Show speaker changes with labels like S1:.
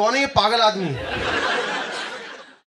S1: कौन है ये पागल आदमी?